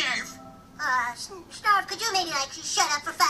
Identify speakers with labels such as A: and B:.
A: Snarf.
B: Uh, Snarf, could you maybe, like, shut up for five?